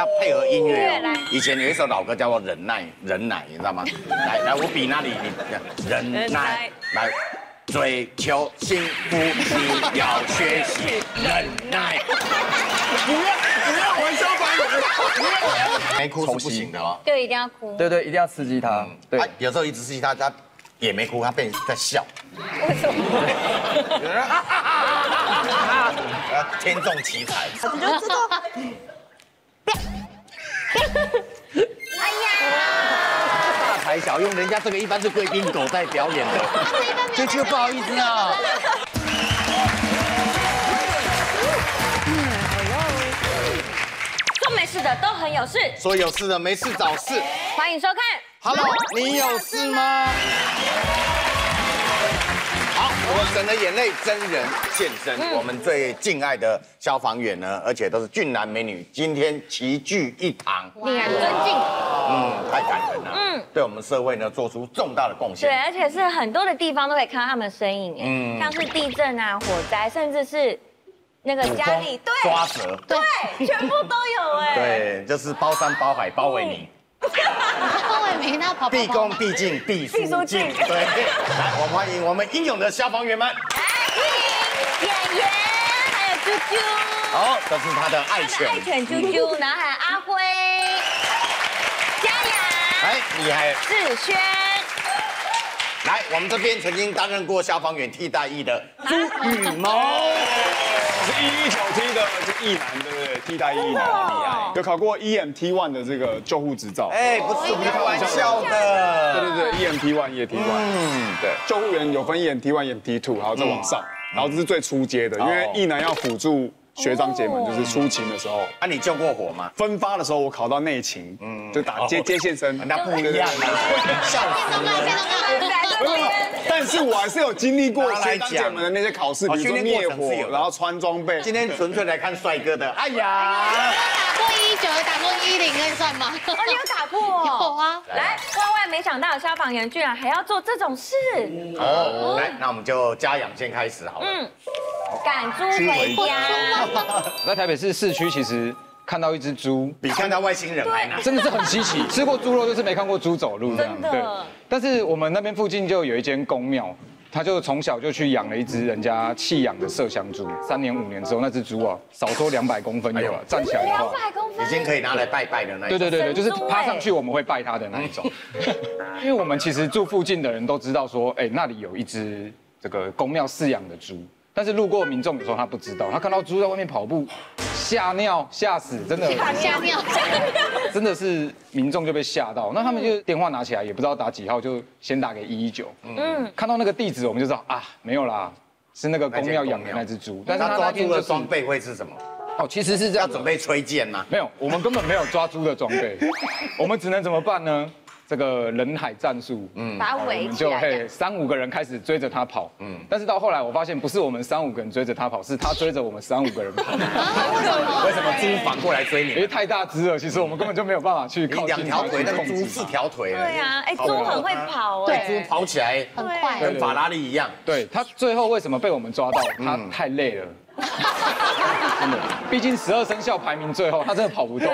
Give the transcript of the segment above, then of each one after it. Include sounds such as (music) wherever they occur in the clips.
要配合音乐。以前有一首老歌叫做《忍耐》，忍耐，你知道吗？(laughs) 来来，我比那里，你忍忍耐耐，来。追求幸福，你要学习忍耐。不要不要玩消防。没哭是不行的哦。对一定要哭。对对，一定要刺激他。对他，有时候一直刺激他，他也没哭，他被在笑。为什么？天纵奇才。大材小用，人家这个一般是贵宾狗在表演的，(laughs) 这就不好意思啊。说没事的都很有事，说有事的没事找事。欢迎收看。Hello，你有事吗？好，我们神的眼泪真人现身，我们最敬爱的消防员呢，而且都是俊男美女，今天齐聚一堂，令人尊敬。嗯，太感人了，嗯，对我们社会呢做出重大的贡献。对，而且是很多的地方都可以看到他们的身影，哎，嗯。像是地震啊、火灾，甚至是那个家里，对，抓蛇，对，全部都有，哎，对，就是包山包海包围你。方伟明他跑跑毕跑恭毕敬，毕毕书尽。对，来，我们欢迎我们英勇的消防员们。演员，还有啾啾，好，这是他的爱他的爱犬，犬啾啾，然后还有阿辉、佳雅、哎，厉害。志轩，来，我们这边曾经担任过消防员替代役的朱羽毛。是一一九 T 的是 e 男，对不对？替代 E 男，厉害，有考过 EMT one 的这个救护执照。哎，不是开玩笑的。对对对，EMT one、EMT one，嗯，对，救护员有分 EMT one、EMT two，还有再往上，然后这是最初阶的，因为 E 男要辅助学长姐们，就是出勤的时候。啊，你救过火吗？分发的时候，我考到内勤，嗯就打接接线生，那不一样啊，(laughs) 笑死了。但是我还是有经历过学长姐们的那些考试，讲比如说哦训练灭火过程是有，然后穿装备。今天纯粹来看帅哥的。哎呀，打过一九，打过一零，可以算吗？哦，你有打过哦？有啊。来，万万没想到消防员居然还要做这种事，哦，来，那我们就嘉养先开始好了。嗯，赶猪回家，(laughs) 在台北市市区，其实看到一只猪，比看到外星人还难。真的是很稀奇。(laughs) 吃过猪肉，就是没看过猪走路这样。对。但是我们那边附近就有一间公庙，他就从小就去养了一只人家弃养的麝香猪。三年五年之后，那只猪啊，少说两百公分有了，站起来的两话。百公分已，经可以拿来拜拜的那一种。对对对对，就是趴上去我们会拜它的那一种。(laughs) 因为我们其实住附近的人都知道说，哎，那里有一只这个公庙饲养的猪，但是路过民众有时候他不知道，他看到猪在外面跑步，吓尿吓死，真的吓尿，(laughs) 真的是民众就被吓到。那他们就电话拿起来，也不知道打几号，就先打给一一九。嗯，看到那个地址，我们就知道啊，没有啦。是那个公庙养的那只猪，但是他他抓那天就是住的装备会是什么？哦，其实是这样要准备吹剑吗？没有，我们根本没有抓猪的装备，(laughs) 我们只能怎么办呢？这个人海战术，嗯，把围起来就嘿三五个人开始追着他跑，嗯，但是到后来我发现不是我们三五个人追着他跑，是他追着我们三五个人跑，(laughs) 为什么猪反过来追你？因为太大只了，其实我们根本就没有办法去靠近两条腿，那个猪四条腿了。对啊，哎，猪很会跑，对，哎，猪跑起来很快。跟法拉利一样。对他最后为什么被我们抓到？他太累了，(laughs) 真的，毕竟十二生肖排名最后，他真的跑不动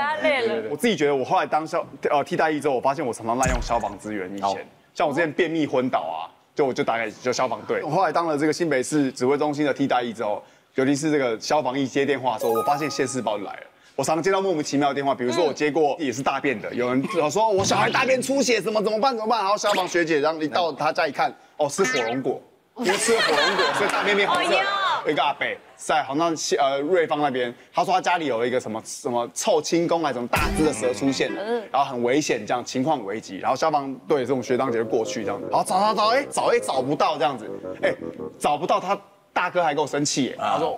我自己觉得，我后来当消呃替代役之后，我发现我常常滥用消防资源。以哦前像我之前便秘昏倒啊，就我就打给就消防队。我后来当了这个新北市指挥中心的替代役之后，尤其是这个消防役接电话的时候，我发现现世报就来了。我常常接到莫名其妙的电话，比如说我接过也是大便的，有人说我小孩大便出血，怎么怎么办怎么办？然后消防学姐，然后一到他家一看，哦是火龙果，(laughs) 因为吃了火龙果，所以大便变红色。有一个阿伯在好像呃瑞芳那边，他说他家里有一个什么什么臭青宫还是什么大只的蛇出现了，然后很危险，这样情况危急，然后消防队这种学长姐就过去这样。子，然后找找找，哎找也找不到这样子，哎找不到他大哥还跟我生气耶，他说。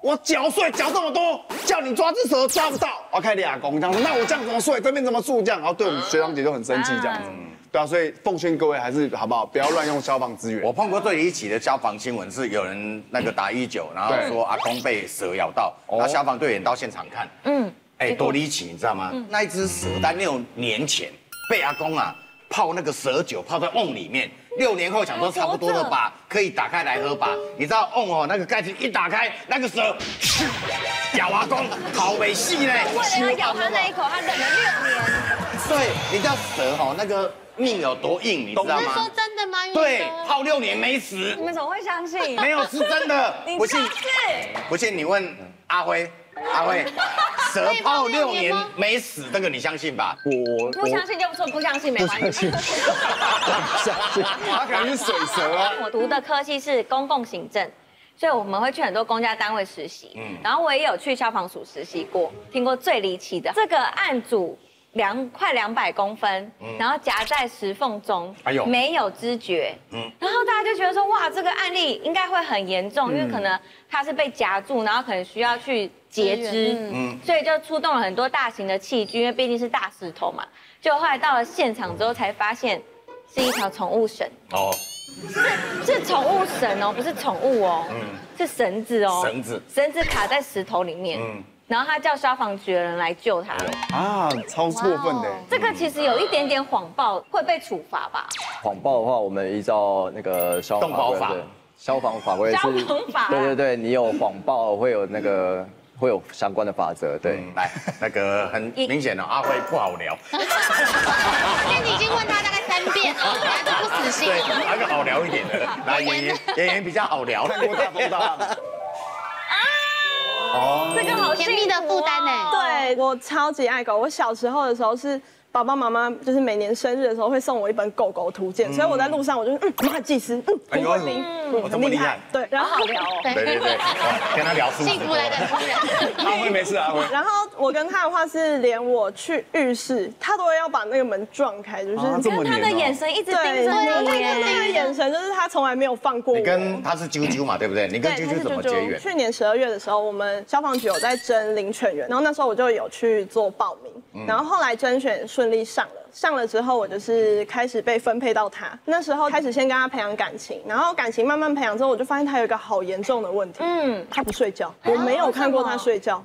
我缴税缴这么多，叫你抓只蛇抓不到，我开俩工这样说，那我这样怎么税？这边怎么住？这样？然后对我们学长姐就很生气这样子，对啊，所以奉劝各位还是好不好，不要乱用消防资源。我碰过最离奇的消防新闻是有人那个打一九，然后说阿公被蛇咬到，然后消防队员到现场看，嗯，哎，多离奇，你知道吗？那一只蛇在六年前被阿公啊泡那个蛇酒，泡在瓮里面。六年后想说差不多了吧，可以打开来喝吧。你知道瓮哦，那个盖子一打开，那个蛇，咬阿公，好没戏嘞。为了要咬他那一口，他忍了六年。对，你知道蛇哦那个命有多硬，你知道是说？真的吗？对，泡六年没死你，们怎么会相信？没有是真的。你不信不信你问阿辉，阿辉，蛇泡六年没死，这个你相信吧？我不相信就说不相信，没关系。他可能是水蛇啊。我读的科系是公共行政，所以我们会去很多公家单位实习。嗯然后我也有去消防署实习过，听过最离奇的，这个案组两快两百公分，然后夹在石缝中，哎呦没有知觉。嗯然后大家就觉得说，哇，这个案例应该会很严重，因为可能他是被夹住，然后可能需要去截肢。嗯。所以就出动了很多大型的器具，因为毕竟是大石头嘛。就后来到了现场之后，才发现是一条宠物绳。哦，是是宠物绳哦，不是宠物哦，是绳子哦，绳子。绳子卡在石头里面，嗯。然后他叫消防局的人来救他。啊，超过分的。这个其实有一点点谎报，会被处罚吧？谎报的话，我们依照那个消防法。消防法规是，消防法。对对对，你有谎报会有那个会有相关的法则，对。来，那个很明显的 (laughs) 阿辉不好聊，因为你已经问他大概三遍了，(laughs) 他都不死心对，了。那个好聊一点的。(laughs) 来，演员演员比较好聊。看过大风大浪，这个好甜蜜的负担呢？对我超级爱狗，我小时候的时候是。爸爸妈妈就是每年生日的时候会送我一本狗狗图鉴，所以我在路上我就嗯，马尔济斯，嗯，哎呦胡桂林，哦嗯，很厉这么厉害害，对，然后好聊哦。对对对，(laughs) 跟他聊幸福来的突然。阿辉没事，阿辉。然后我跟他的话是连我去浴室，他都要把那个门撞开，就是他的眼神一直盯对，着对，你那个那个，眼神就是他从来没有放过我。你跟他是啾啾嘛，对不对？你跟啾啾怎么啾啾结缘？去年十二月的时候，我们消防局有在征领犬员，然后那时候我就有去做报名，然后后来甄选顺利上了，上了之后我就是开始被分配到他。那时候开始先跟他培养感情，然后感情慢慢培养之后，我就发现他有一个好严重的问题，嗯，他不睡觉，我没有看过他睡觉，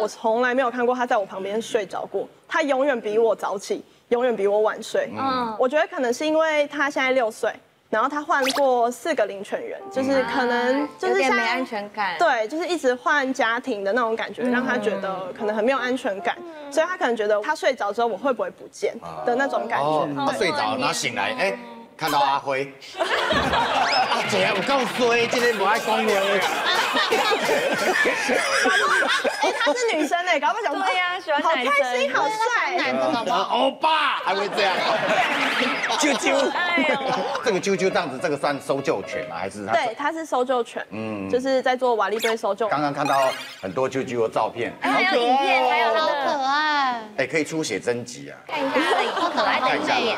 我从来没有看过他在我旁边睡着过，他永远比我早起，永远比我晚睡，嗯，我觉得可能是因为他现在六岁。然后他换过四个领犬人，就是可能就是没安全感。对，就是一直换家庭的那种感觉，让他觉得可能很没有安全感，所以他可能觉得他睡着之后我会不会不见的那种感哦，觉。他睡着，然后醒来，哎，看到阿辉，(laughs) 啊，姐，我够衰，今天不爱讲话。哎，她是女生哎，搞不好想说对呀喜欢好男生开心，好帅。男的好不好？欧巴还会这样，啾啾，哎呦，这个啾啾这样子，这个算搜救犬吗？还是他？对，他是搜救犬，嗯，就是在做瓦砾堆搜救。刚刚看到很多啾啾的照片，还有影片，还有好他的，可爱，哎，可以出写真集啊。看一下他的好可爱的影片。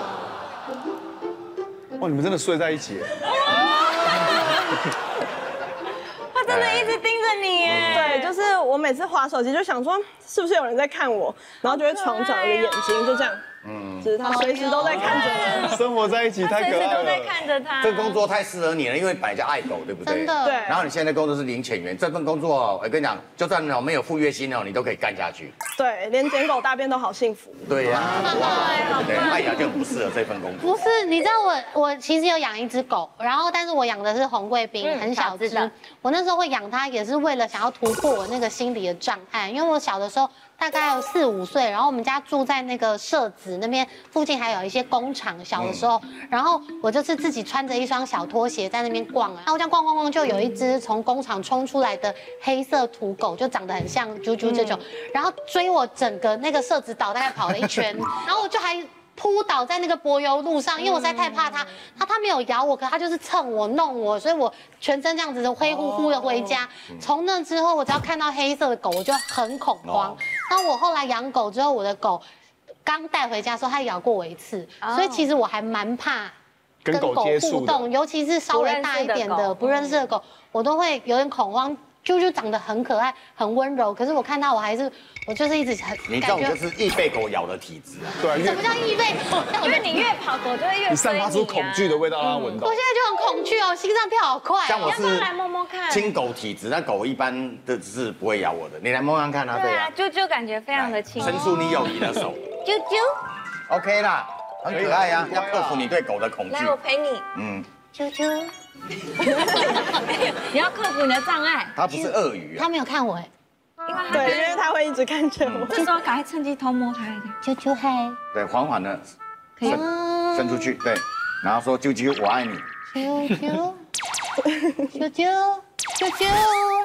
哇，你们真的睡在一起真的一直盯着你耶。对，就是我每次划手机就想说，是不是有人在看我，然后就会床长一个眼睛，就这样，嗯，就是他随时都在看着我。生活在一起太可爱随时都在了。看着他。这工作太适合你了，因为本来就爱狗，对不对？真的。对然后你现在工作是领犬员，这份工作哦，我跟你讲，就算哦没有付月薪哦，你都可以干下去。对，连捡狗大便都好幸福。对呀、哇，对，艾雅就不适合这份工作。不是，你知道我我其实有养一只狗，然后但是我养的是红贵宾，嗯很小只早知道。我那时候会养它，也是为了想要突破我那个心理的障碍，因为我小的时候大概有四五岁，然后我们家住在那个社子那边，附近还有一些工厂。小的时候，然后我就是自己穿着一双小拖鞋在那边逛啊，然后我这样逛逛逛，就有一只从工厂冲出来的黑色土狗，就长得很像啾啾这种，然后追我整个那个社子岛大概跑了一圈，(laughs) 然后我就还。扑倒在那个柏油路上，因为我实在太怕它，它它没有咬我，可它就是蹭我弄我，所以我全身这样子灰乎乎的回家。从那之后，我只要看到黑色的狗，我就很恐慌哦。那我后来养狗之后，我的狗刚带回家的时候，它咬过我一次，所以其实我还蛮怕跟狗互动，尤其是稍微大一点的不认识的狗，我都会有点恐慌。啾啾长得很可爱，很温柔，可是我看到我还是，我就是一直很你这种就是易被狗咬的体质啊。对啊，因为什么叫易被？因为你越跑，狗就会越你散发出恐惧的味道。道，让它闻到我。现在就很恐惧哦，心脏跳好快哦。像我是来摸摸看？亲狗体质，那狗一般的是不会咬我的。你来摸摸看啊，对啊对啊，，啾啾感觉非常的亲。伸出你友谊的手啾啾，，OK 啦。很可爱呀，要克服你对狗的恐惧来，。我陪你。嗯，啾啾，(laughs) 你要克服你的障碍，他不是鳄鱼啊，他没有看我。哎，因为他对，因为他会一直看着我。这时候赶快趁机偷摸他一下。啾啾嗨，对，缓缓的可以。伸伸出去，对，然后说啾啾我爱你，啾啾，(laughs) 啾啾，啾啾，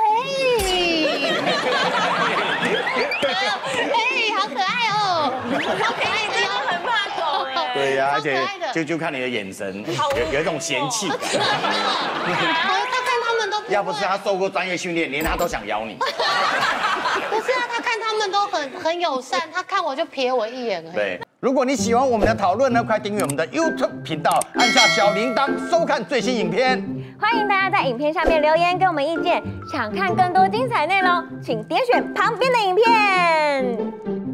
哎，(laughs) 哎，好可爱哦，好可爱的哟，很怕狗哎。对呀，超而且可爱的啾啾看你的眼神有有一种嫌弃感，我 (laughs) 他看他们都不要不是他受过专业训练，连他都想咬你。(laughs) 不是啊，他看他们都很很友善，他看我就瞥我一眼而已。对，如果你喜欢我们的讨论呢，快订阅我们的 YouTube 频道，按下小铃铛收看最新影片。欢迎大家在影片下面留言给我们意见，想看更多精彩内容，请点选旁边的影片。